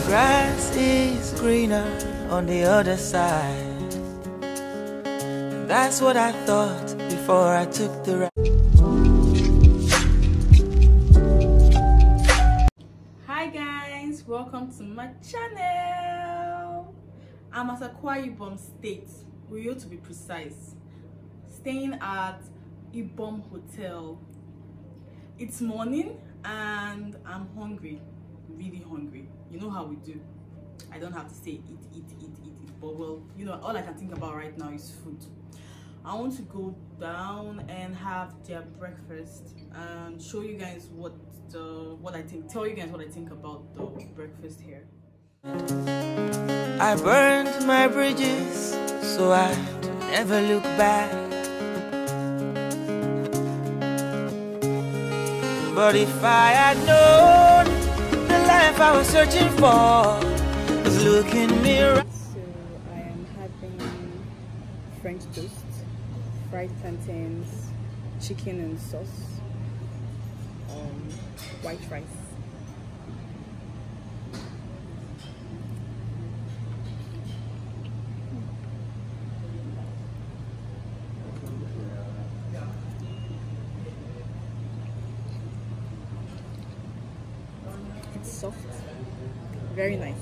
the grass is greener on the other side. That's what I thought before I took the ride. Hi guys, welcome to my channel. I'm at Akwa Ibom State, Uyo to be precise, staying at Ibom Hotel. It's morning and I'm hungry, really hungry. You know how we do. I don't have to say eat, eat, eat, eat, eat, but well, you know, all I can think about right now is food. I want to go down and have their breakfast and show you guys what the what I think. Tell you guys what I think about the breakfast here. I burned my bridges so I'd never look back. But if I had known life I was searching for was looking me right. So I am having French toast, fried plantains, chicken and sauce, um, white rice. It's soft, very nice.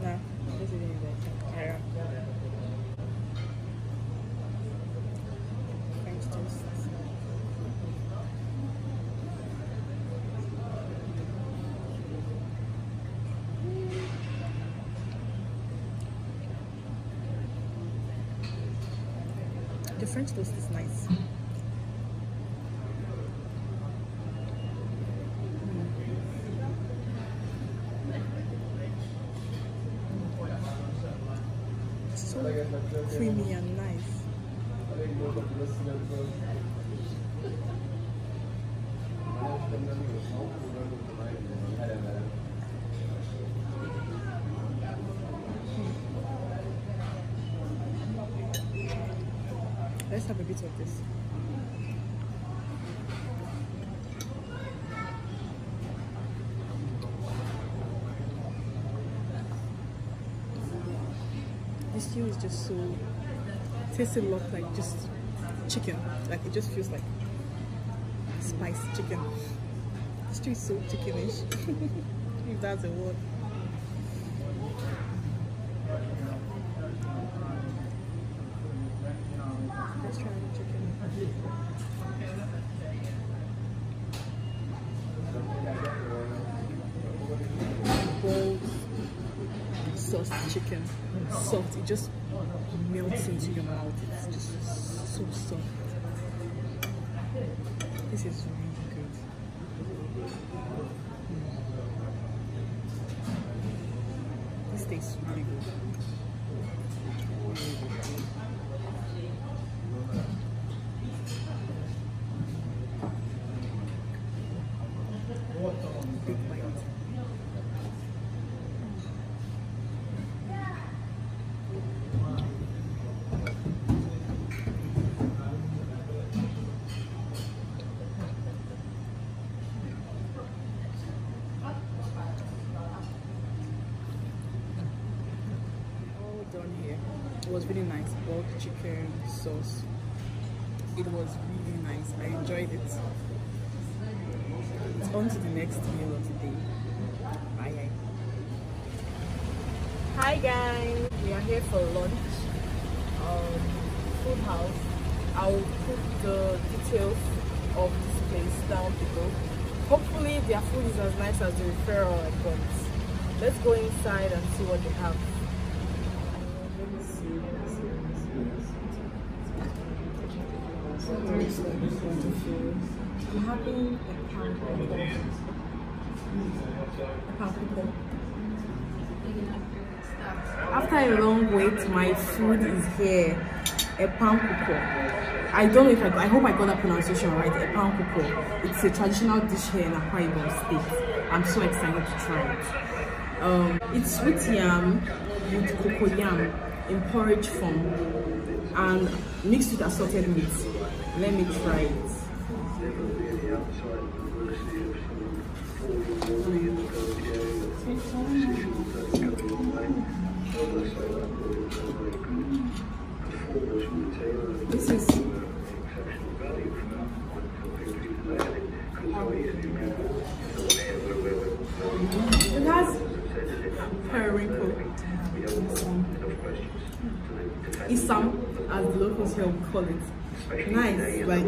No, this is it. Yeah. French toast. The French toast is nice. So creamy and nice. Let's have a bit of this. This stew is just so tastes a lot like just chicken. Like it just feels like spiced chicken. The stew is so chickenish. if that's a word. Let's try the chicken. Boiled sauce chicken. It just melts into your mouth. It's just so soft. This is really good. Mm. This tastes really good. Really good. Big bite. all done here. It was really nice. Boiled chicken sauce. It was really nice. I enjoyed it. It's on to the next meal of the day. Bye. Hi guys, we are here for lunch. Um, food house. I'll put the details of this place down below. Hopefully their food is as nice as the referral I got. Let's go inside and see what they have. Let me see. Let me see. Let me see. Very good. I'm having Ekpang A pound After a long wait, my food is here. A pound I don't know if I, I hope I got that pronunciation right. Ekpang It's a traditional dish here in Akwa Ibom State. I'm so excited to try it. Um, it's sweet yam with cocoa yam. in porridge form and mixed with assorted meats. Let me try it. This is it has periwinkle. Isam, as the locals here would call it. Nice, like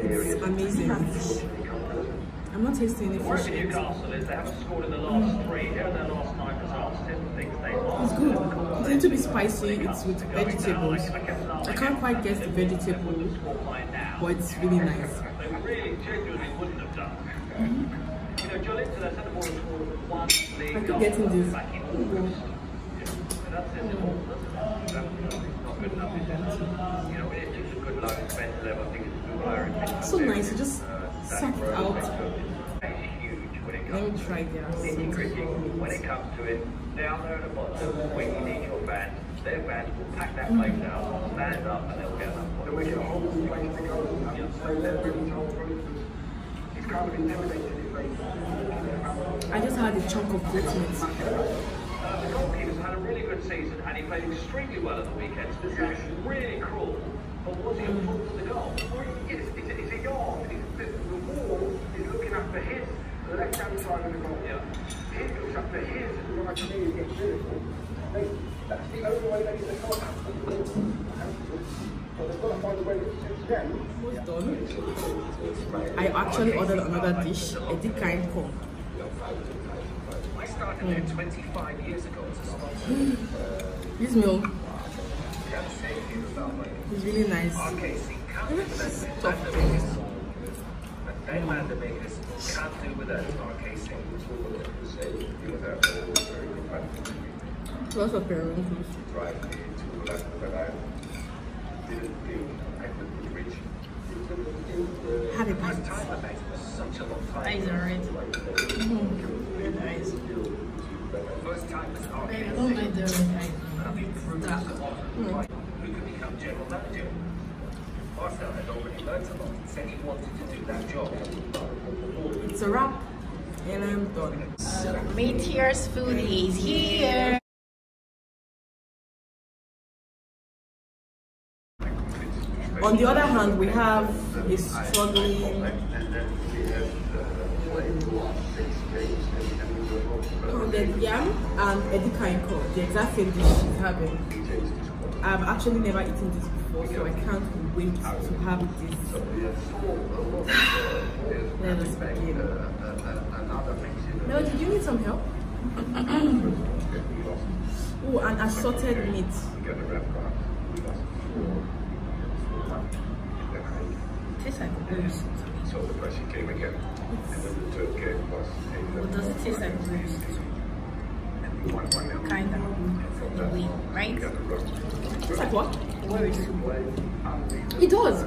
it's amazing. I'm not tasting any fish. Newcastle is they haven't scored in the last hmm. three. Here are their last nine results. They. It's good. It's a little bit spicy. It's with vegetables. I can't quite guess the vegetable, but it's really nice. They really genuinely wouldn't have done. You know, Jolinton, their centre forward scored one league I keep goal getting this. back. So that says it all, doesn't it? That's not good enough. is it? You know, it's just a good low spend level. I think it's a good higher So nice. You just uh, suck it out. It's huge Let me try their nitty gritty. assorted When it comes to it, down there at the bottom, when you need your band, their band will pack that place mm-hmm. out, stand up, and they'll get that one. make it a whole place to go and stay there through this whole process. It's kind of intimidating if they I just had a chunk of goat meat. The goalkeeper's had a really good season, and he played extremely well at the weekend. So this is really cruel. But was he a fool for the goal? It's, it's, it's a yard. It's, the, the wall is looking after his, the left hand side of the goal. Yeah. He looks after his right knee and gets beautiful. They, that's the only way they can stop But they've got to find a way to since. Almost done. I actually ordered another dish, Edikan Ikong. I started there 25 years ago as a sponsor. This meal Can't say anything about like is really nice. RKC It's do just without tough the things. biggest. They man the biggest can't do without RKC. Lots of periwinkles. Have a bite. Time of it was such a long time. Eyes are red. Red eyes. First time as I RKC. don't like the red eyes. And the improvements Dark. that offered, who could become general manager. Marcel had already learned a lot. He said he wanted to do that job. It's a wrap, and I'm done. Uh, Mitya's food is here. On the other hand, we have a struggling yam and Edikan Ikong, the exact same dish she's having. I've actually never eaten this before, so I can't wait to have this. Let us begin. Did you need some help? oh, and assorted meat. Tastes like blues. So the person came again, and then the third game was What does it taste like blues? one one now. Kind of. In right? It's like what? Where is it? It does.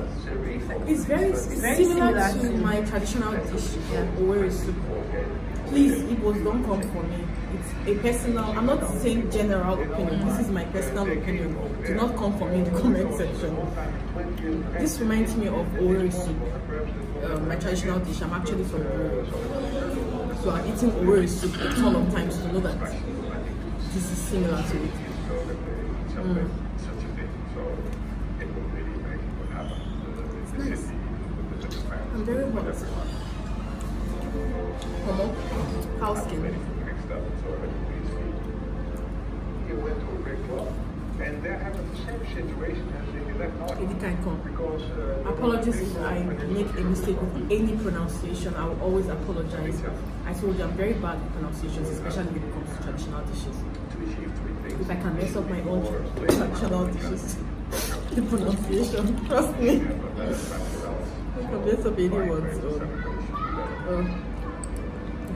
It's very, it's Very similar, similar to to- my traditional dish, yeah, Owerri soup. Please, it was don't come for me. It's a personal. I'm not saying general opinion. This is my personal opinion. Do not come for me in the comment section. This reminds me of Owerri soup, um, my traditional dish. I'm actually from Owerri, so I've eaten Owerri soup a ton of times to know that this is similar to it. Mm. Such a thing, so it will really make what happens. The nice. I'm very hot. Pomo, cow skin. Mixed up, so everybody's feet. He went to a big club, and they're having the same situation as in the left. Because uh, Apologies if I make a mistake with any pronunciation. I will always apologize. I told you I'm very bad with pronunciations, especially when it comes to traditional dishes. to achieve three things. If I can mess up my own traditional dishes, the pronunciation, trust me, I can mess up any words. So, uh,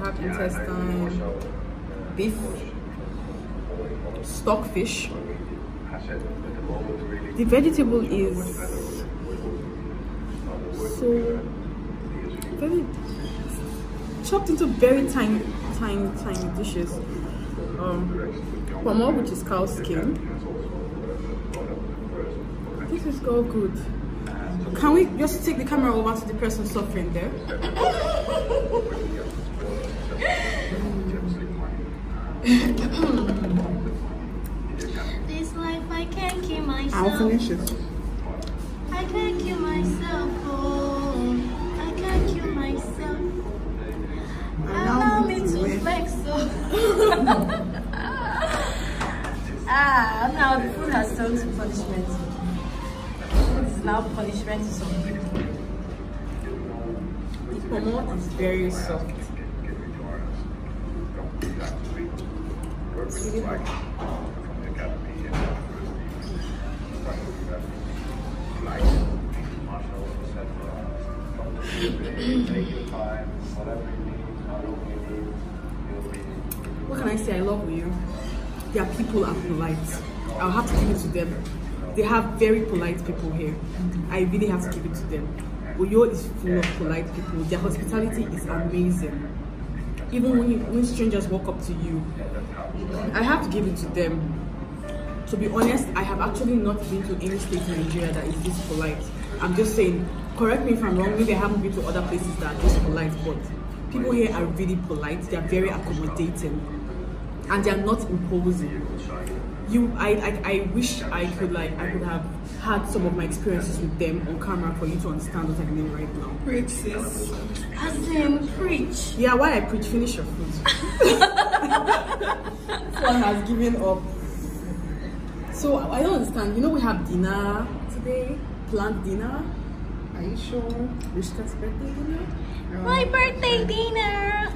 have intestine, beef, stockfish. I said, at the The vegetable is so very chopped into very tiny tiny, tiny dishes. Um, pomo, which is cow skin. This is all good. Can we just take the camera over to the person suffering there? This life I can't keep myself. I'll finish it. I can't kill myself. Oh, I can't kill myself. Allow me to flex. Oh. ah, now the food has turned to punishment. Food is now punishment to some people. The pomo is very soft. It's really hot. What can I say? I love you. Their people are polite. I'll have to give it to them. They have very polite people here. I really have to give it to them. Uyo is full of polite people. Their hospitality is amazing. Even when, you, when strangers walk up to you, I have to give it to them. To be honest, I have actually not been to any state in Nigeria that is this polite. I'm just saying, correct me if I'm wrong, maybe I haven't been to other places that are this polite, but people here are really polite, they are very accommodating, and they are not imposing. You, I, I, I wish I could like, I could have had some of my experiences with them on camera for you to understand what I mean right now. Preach, sis. As in, preach. Yeah, why I preach, finish your food. Someone has given up. So I don't understand. You know we have dinner today, planned dinner. Are you sure? Rishka's birthday dinner. My birthday dinner.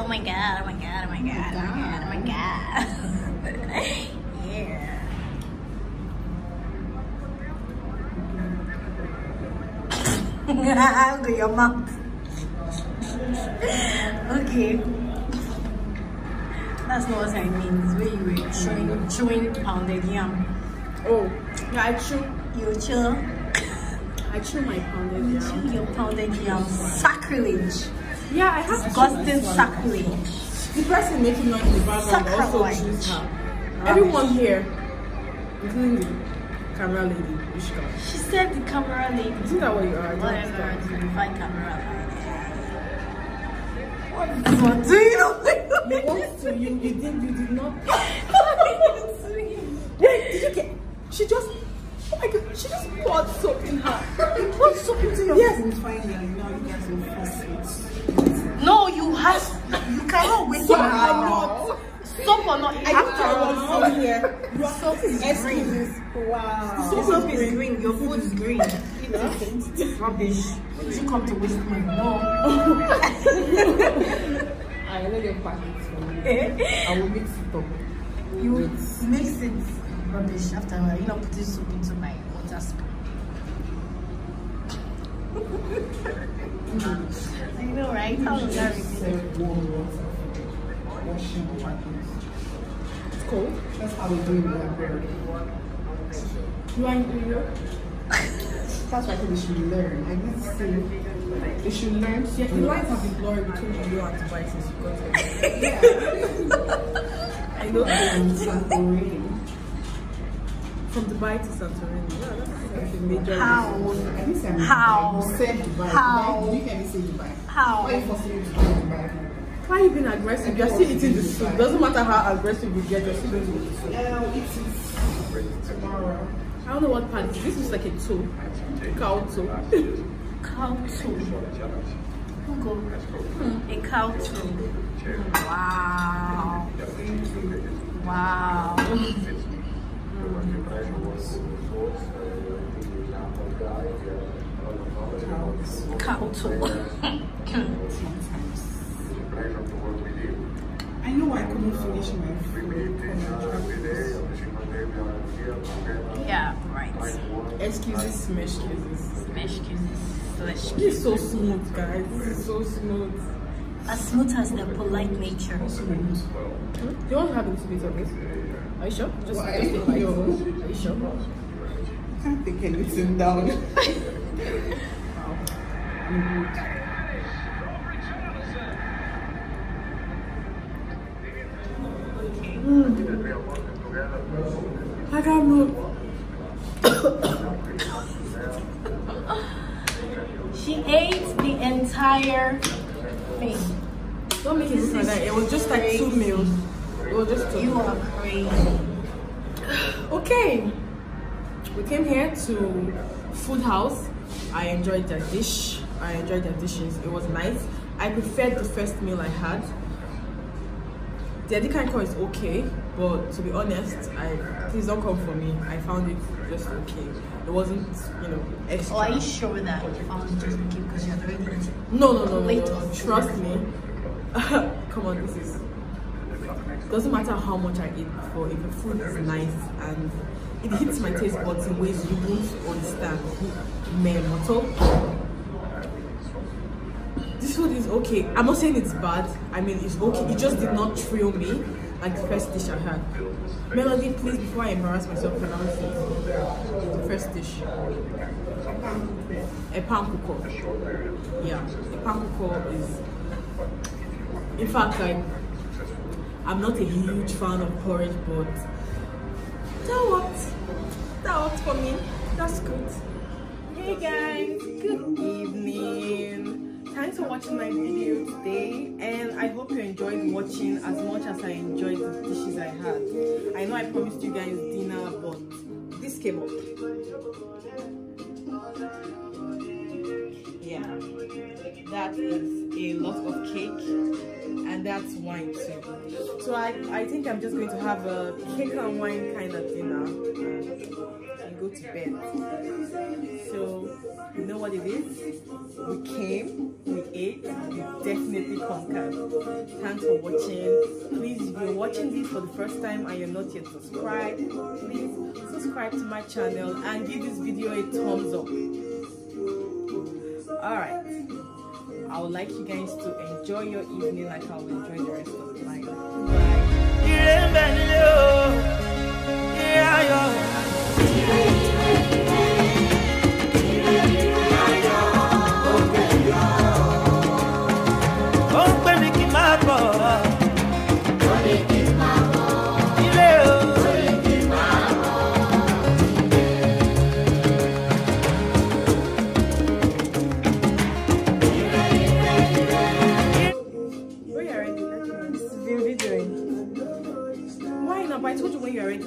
Oh my god. Oh my god. Oh my god. Oh my god. Oh my god. Oh my god. yeah. Look at your mouth. okay. That's not what I mean. It's where you were chewing, chewing pounded um, yam. Oh, yeah, I chew. You chew. I chew my pounded You yam. chew your pounded yam. Sacrilege. Yeah, I have Disgusting sacrilege. The person making noise in the background Sacrilege. also chews her. Everyone here, including the camera lady, Rishka. She said the camera lady. Isn't that what you are? Whatever, you find camera. What do you know? You want to, you, you did, you did not. What are you doing? Wait, did you get? She just. Oh my god, she just poured soap in her. You poured soap into your Yes, it's fine now. You guys will No, you have. You cannot wait for I her. not. Stop or not. I thought I was After on here. all, soap is green. Excuses. Wow. Soap soap is green. Your food is green. Rubbish. Did you come to waste my No. I know your packets for me. Eh? I will mix it up. You mix it rubbish after a while. You know, putting soup into my water spoon. I know, right? How does that make sense? Water. Washing the packets. It's cold. That's how we do it in Liberia. You are New York? That's why I think they should learn. I need to say they should learn Yes, the lines have been blurry between you and Dubai since you got. Yeah. I know. And Santorini. From Dubai to Santorini. Yeah, that's, that's a major How? At least I'm How? You said Dubai. How? Dubai. You can say Dubai. How? Why are you forcing me to go to Dubai? Why are you being aggressive? You're still eating the soup. Doesn't matter how aggressive you get, you're still going to eat the soup. Yeah, I'll eat tomorrow. I don't know what part. This is like a toe. Cow toe. Cow too. Go. Hmm, A cow too. Wow. Wow. Cow too. I know I couldn't finish my food when I traveled. yeah, right. Excuses, smash excuses. Excuses. This is so smooth, guys. This is so smooth. As smooth as the polite nature. Hmm? Do you want to have a little bit of this? Are you sure? Just, Why? just a bite. Are you sure? I can't take anything down. I'm I can't she ate the entire thing. Don't make it for that. It was just like two meals. It was just two. You are crazy. Okay. We came here to Food House. I enjoyed the dish. I enjoyed the dishes. It was nice. I preferred the first meal I had the Edikan is okay, but to be honest, I please don't come for me. I found it just okay. It wasn't, you know, extra. Oh, are you sure that you found it just okay because you had already eaten? No, no, no, no, no. Trust me. Come on, this is. Doesn't matter how much I eat before. If the food is nice and it hits my taste buds in ways you won't understand. Man, food is okay. I'm not saying it's bad. I mean, it's okay. It just did not thrill me like the first dish I had. Melody, please, before I embarrass myself, pronounce it. The first dish. Ekpang Nkwukwo. Yeah, Ekpang Nkwukwo is. In fact, like, I'm not a huge fan of porridge, but that worked. That worked for me. That's good. Hey guys, good evening. Thanks for watching my video today, and I hope you enjoyed watching as much as I enjoyed the dishes I had. I know I promised you guys dinner, but this came up. Yeah, that is a lot of cake, and that's wine too. So I, I think I'm just going to have a cake and wine kind of dinner and go to bed. So you know what it is? We came, we ate, we definitely conquered. Thanks for watching. Please, if you're watching this for the first time and you're not yet subscribed, please subscribe to my channel and give this video a thumbs up. Alright. I would like you guys to enjoy your evening like I will enjoy the rest of mine. Bye.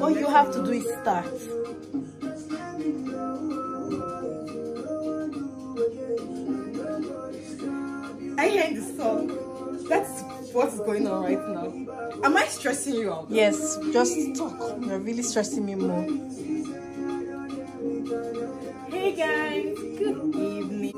all you have to do is start. I hear the song. That's what's going on right now. Am I stressing you out? Yes just talk. You're really stressing me more. Hey guys. Good evening.